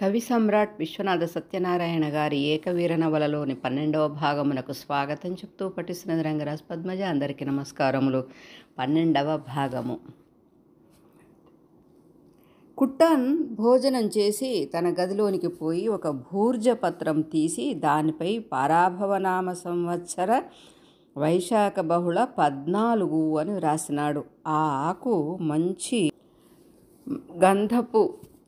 కవి సమ్రాట్ విశ్వనాథ సత్యనారాయణ గారి ఏకవీర నవలలోని పన్నెండవ భాగమునకు స్వాగతం చెప్తూ పఠిస్తున్న రంగరాజ్ పద్మజ. అందరికీ నమస్కారములు. పన్నెండవ భాగము. కుట్టాన్ భోజనం చేసి తన గదిలోనికి పోయి ఒక భూర్జ పత్రం తీసి దానిపై పరాభవనామ సంవత్సర వైశాఖ బహుళ పద్నాలుగు అని రాసినాడు. ఆ ఆకు మంచి గంధపు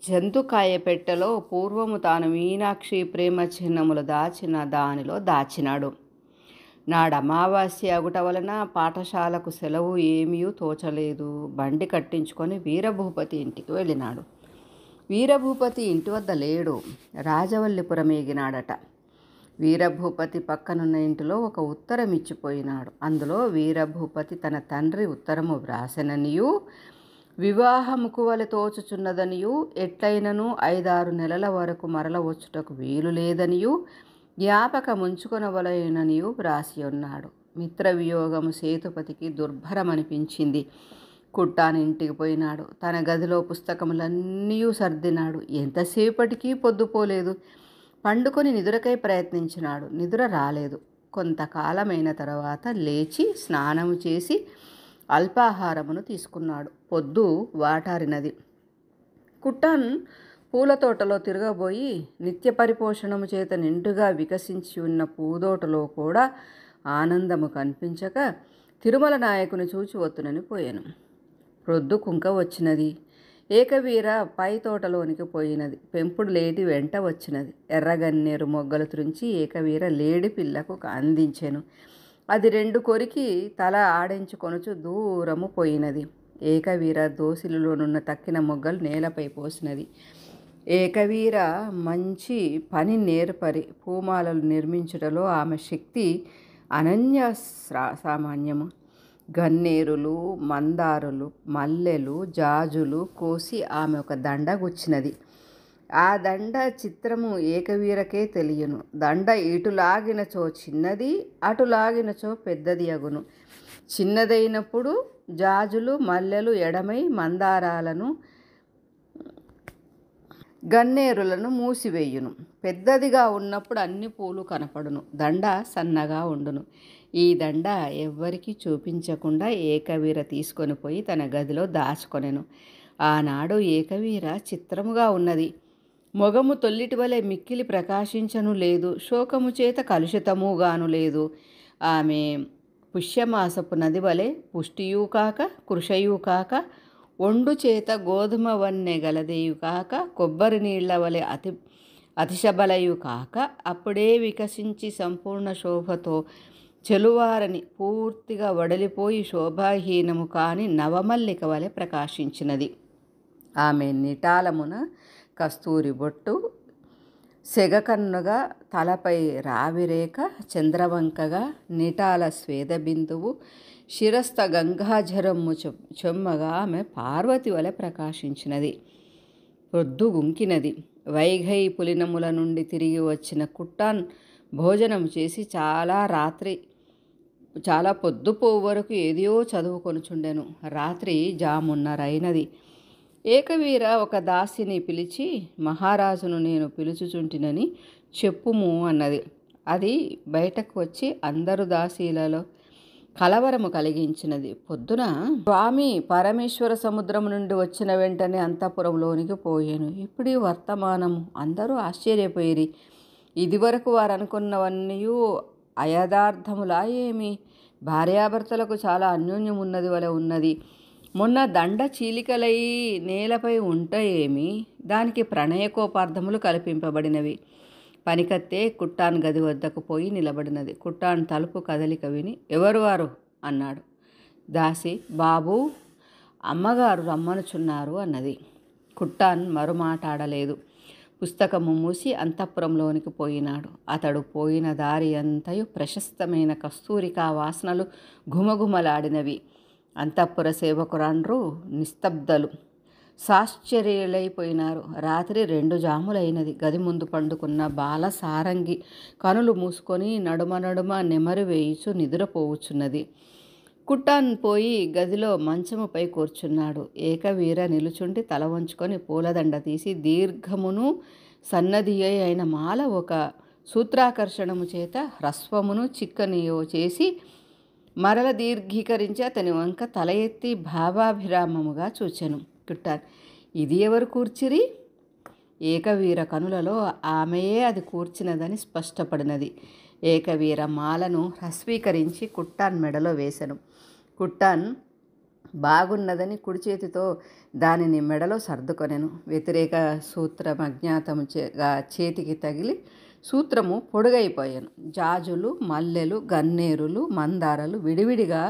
జంతుకాయ పెట్టెలో పూర్వము తాను మీనాక్షి ప్రేమ చిహ్నములు దాచిన దానిలో దాచినాడు. నాడు అమావాస్య అగుట వలన పాఠశాలకు సెలవు ఏమీ తోచలేదు. బండి కట్టించుకొని వీరభూపతి ఇంటికి వెళ్ళినాడు. వీరభూపతి ఇంటి వద్ద లేడు. రాజవల్లిపురం ఎగినాడట. వీరభూపతి పక్కనున్న ఇంటిలో ఒక ఉత్తరం ఇచ్చిపోయినాడు అందులో వీరభూపతి తన తండ్రి ఉత్తరము వ్రాసెననియు. వివాహముకు వలె తోచుచున్నదనియు ఎట్లయినను ఐదారు నెలల వరకు మరల వచ్చుటకు వీలు లేదనియు జ్ఞాపకముంచుకొనవలయననియు వ్రాసి ఉన్నాడు. మిత్రవియోగము సేతుపతికి దుర్భరమనిపించింది. కుట్టానింటికి పోయినాడు. తన గదిలో పుస్తకములన్నీ సర్దినాడు. ఎంతసేపటికి పొద్దుపోలేదు. పండుకొని నిదురకై ప్రయత్నించినాడు. నిదుర రాలేదు. కొంతకాలమైన తర్వాత లేచి స్నానము చేసి అల్పాహారమును తీసుకున్నాడు. పొద్దు వాటారినది. కుట్టాన్ పూల తోటలో తిరగబోయి నిత్య పరిపోషణము చేత నిండుగా వికసించి ఉన్న పూదోటలో కూడా ఆనందము కనిపించక తిరుమల నాయకుని చూచి వత్తునని పోయాను. ప్రొద్దు కుంక వచ్చినది. ఏకవీర పై తోటలోనికి పోయినది. పెంపుడు లేడి వెంట వచ్చినది. ఎర్రగన్నేరు మొగ్గలు త్రుంచి ఏకవీర లేడి పిల్లకు అందించెను. అది రెండు కొరికి తల ఆడించుకొనుచు దూరము పోయినది. ఏకవీర దోసిలులోనున్న తక్కిన మొగ్గలు నేలపై పోసినది ఏకవీర మంచి పని నేర్పరి పూమాలలు నిర్మించుటలో ఆమె శక్తి అనన్య సామాన్యము. గన్నేరులు మందారులు మల్లెలు జాజులు కోసి ఆమె ఒక దండ గుచ్చినది. ఆ దండ చిత్రము ఏకవీరకే తెలియను. దండ ఇటులాగినచో చిన్నది అటులాగినచో పెద్దది అగును. చిన్నదైనప్పుడు జాజులు మల్లెలు ఎడమై మందారాలను గన్నేరులను మూసివేయును. పెద్దదిగా ఉన్నప్పుడు అన్ని పూలు కనపడును. దండ సన్నగా ఉండును. ఈ దండ ఎవ్వరికి చూపించకుండా ఏకవీర తీసుకొని పోయి తన గదిలో దాచుకొనెను. ఆనాడు ఏకవీర చిత్రముగా ఉన్నది. మొగము తొల్లిటి వలె మిక్కిలి ప్రకాశించను లేదు శోకము చేత కలుషితముగాను లేదు. ఆమె పుష్యమాసపు నది వలె పుష్టియు కాక కృషయు కాక ఒండు చేత గోధుమ వన్నె గలదేయు కాక కొబ్బరి నీళ్ళ వలె అతి అతిశబలయు కాక అప్పుడే వికసించి సంపూర్ణ శోభతో చెలువారని పూర్తిగా వడలిపోయి శోభాహీనము కాని నవమల్లిక వలె ప్రకాశించినది. ఆమె నిటాలమున కస్తూరి బొట్టు సెగకన్నుగా తలపై రావిరేఖ చంద్రవంకగా నిటాల స్వేద బిందువు శిరస్థ గంగాజరమ్ము చెమ్మగా ఆమె పార్వతి వలె ప్రకాశించినది. పొద్దు గుంకినది. వైఘై పులినముల నుండి తిరిగి వచ్చిన కుట్టాన్ భోజనం చేసి చాలా రాత్రి చాలా పొద్దుపో వరకు ఏదో చదువుకొనుచుండెను. రాత్రి జామున్నరైనది. ఏకవీర ఒక దాసిని పిలిచి మహారాజును నేను పిలుచుచుంటినని చెప్పుము అన్నది. అది బయటకు వచ్చి అందరు దాసీలలో కలవరము కలిగించినది. పొద్దున స్వామి పరమేశ్వర సముద్రం నుండి వచ్చిన వెంటనే అంతఃపురంలోనికి పోయాను. ఇప్పుడు వర్తమానము? అందరూ ఆశ్చర్యపోయిరి. ఇదివరకు వారు అనుకున్నవన్నీ అయదార్థములా ఏమి? భార్యాభర్తలకు చాలా అన్యోన్యం ఉన్నది వలె ఉన్నది. మొన్న దండ చీలికలై నేలపై ఉంటాయేమి? దానికి ప్రణయకోపార్థములు కల్పింపబడినవి. పనికత్తే కుట్టాన్ గది వద్దకు పోయి నిలబడినది. కుట్టాన్ తలుపు కదలిక విని ఎవరు వారు? అన్నాడు. దాసి బాబు అమ్మగారు రమ్మనుచున్నారు అన్నది. కుట్టాన్ మరుమాటాడలేదు. పుస్తకము మూసి అంతఃపురంలోనికి పోయినాడు. అతడు పోయిన దారి అంతయు ప్రశస్తమైన కస్తూరికా వాసనలు ఘుమఘుమలాడినవి. అంతఃపుర సేవకురాండ్రు నిస్తబ్దలు. సాశ్చర్యులైపోయినారు. రాత్రి రెండు జాములైనది. గది ముందు పండుకున్న బాల సారంగి కనులు మూసుకొని నడుమ నడుమ నెమరు వేయిచు నిద్రపోవుచున్నది. కుట్టాన్ పోయి గదిలో మంచముపై కూర్చున్నాడు. ఏకవీర నిలుచుండి తల వంచుకొని పూలదండ తీసి దీర్ఘమును సన్నది అయిన మాల ఒక సూత్రాకర్షణము చేత హ్రస్వమును చిక్కనియో చేసి మరల దీర్ఘీకరించి అతని వంక తల ఎత్తి భావాభిరామముగా చూచెను. కుట్టాన్ ఇది ఎవరు కూర్చిరి? ఏకవీర కనులలో ఆమెయే అది కూర్చినదని స్పష్టపడినది. ఏకవీర మాలను హ్రస్వీకరించి కుట్టాన్ మెడలో వేశాను కుట్టాన్ బాగున్నదని కుడి చేతితో దానిని మెడలో సర్దుకొనెను. వ్యతిరేక సూత్రం అజ్ఞాతము చేతికి తగిలి సూత్రము పొడుగైపోయాను. జాజులు మల్లెలు గన్నేరులు మందారలు విడివిడిగా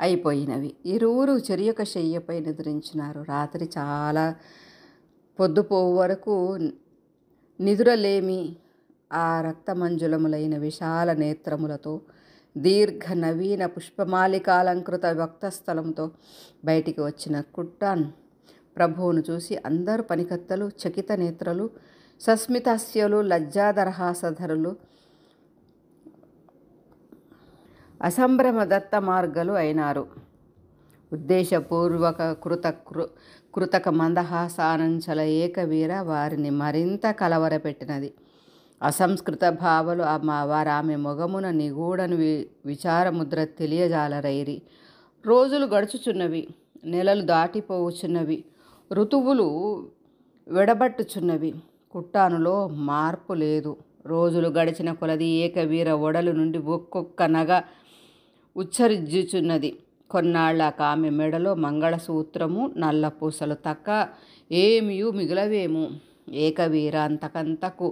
అయిపోయినవి. ఇరువురు చెరియొక శయ్యపై నిద్రించినారు. రాత్రి చాలా పొద్దుపోవు వరకు నిదురలేమి. ఆ రక్తమంజులములైన విశాల నేత్రములతో దీర్ఘ నవీన పుష్పమాలికాలంకృత వక్తస్థలంతో బయటికి వచ్చిన కుట్టాన్ ప్రభువును చూసి అందరు పనికత్తలు చకిత నేత్రలు సస్మితాస్యలు లజ్జాదరహాసధరులు అసంభ్రమ దత్త మార్గలు అయినారు. ఉద్దేశపూర్వక కృత కృ కృతక మందహాసానంచల ఏకవీర వారిని మరింత కలవరపెట్టినది. అసంస్కృత భావలు వారు ఆమె మొగమున నిగూఢను వి విచారముద్ర తెలియజాలరైరి. రోజులు గడుచుచున్నవి నెలలు దాటిపోవుచున్నవి ఋతువులు విడబట్టుచున్నవి. కుట్టానులో మార్పు లేదు. రోజులు గడిచిన కొలది ఏకవీర ఒడలు నుండి ఒక్కొక్క నగ ఉచ్చరించుచున్నది కొన్నాళ్ళక ఆమె మెడలో మంగళసూత్రము నల్ల పూసలు తక్క ఏమియు మిగులవేము? ఏకవీర అంతకంతకు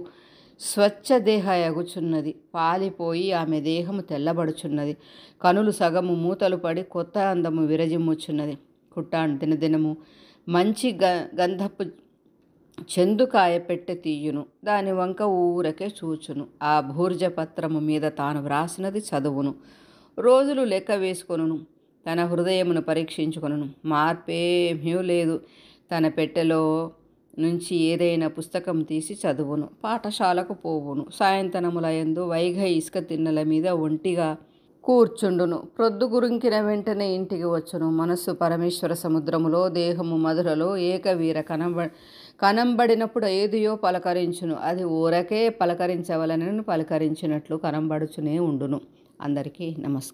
స్వచ్ఛ దేహ ఎగుచున్నది. పాలిపోయి ఆమె దేహము తెల్లబడుచున్నది. కనులు సగము మూతలు పడి కొత్త అందము విరజిమ్ముచున్నది. కుట్టాను దినదినము మంచి గ గంధపు చెందుకాయ పెట్టె తీయును దాని వంక ఊరకే చూచును. ఆ భూర్జ పత్రము మీద తాను వ్రాసినది చదువును. రోజులు లెక్క వేసుకొనును తన హృదయమును పరీక్షించుకొనును. మార్పేమీ లేదు. తన పెట్టెలో నుంచి ఏదైనా పుస్తకం తీసి చదువును. పాఠశాలకు పోవును. సాయంత్రములయందు వైఘ ఇసుక తిన్నెల మీద ఒంటిగా కూర్చుండును. ప్రొద్దు గురింకిన వెంటనే ఇంటికి వచ్చును. మనస్సు పరమేశ్వర సముద్రములో దేహము మధురలో ఏకవీర కనబ కనంబడినప్పుడు ఏదియో పలకరించును. అది ఊరకే పలకరించవలనని పలకరించినట్లు కనబడుచునే ఉండును. అందరికీ నమస్కారం.